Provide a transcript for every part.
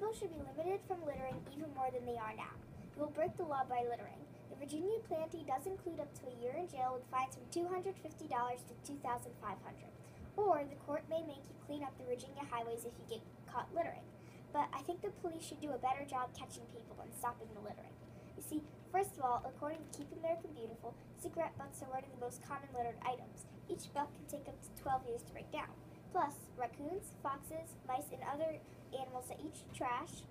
People should be limited from littering even more than they are now. You will break the law by littering. The Virginia Plantee does include up to a year in jail with fines from $250 to 2,500. Or the court may make you clean up the Virginia highways if you get caught littering. But I think the police should do a better job catching people and stopping the littering. You see, first of all, according to Keep America Beautiful, cigarette butts are one of the most common littered items. Each butt can take up to 12 years to break down. Plus, raccoons, foxes, mice, and other animals that eat trash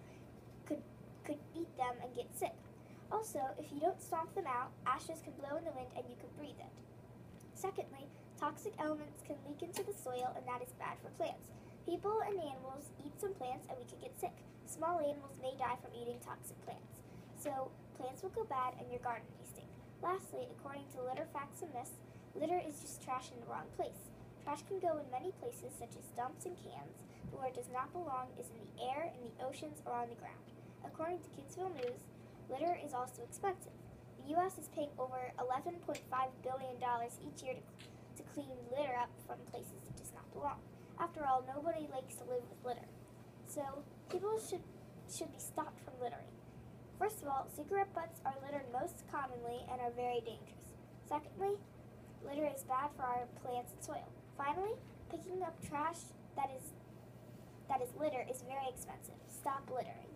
could could eat them and get sick. Also, if you don't stomp them out, ashes can blow in the wind and you can breathe it. Secondly, toxic elements can leak into the soil and that is bad for plants. People and animals eat some plants and we could get sick. Small animals may die from eating toxic plants. So, plants will go bad and your garden may stink. Lastly, according to Litter Facts and Myths, litter is just trash in the wrong place. Trash can go in many places, such as dumps and cans, but where it does not belong is in the air, in the oceans, or on the ground. According to Kidsville News, litter is also expensive. The U.S. is paying over $11.5 billion each year to, to clean litter up from places it does not belong. After all, nobody likes to live with litter. So, people should, should be stopped from littering. First of all, cigarette butts are littered most commonly and are very dangerous. Secondly, litter is bad for our plants and soil. Finally, picking up trash that is that is litter is very expensive. Stop littering.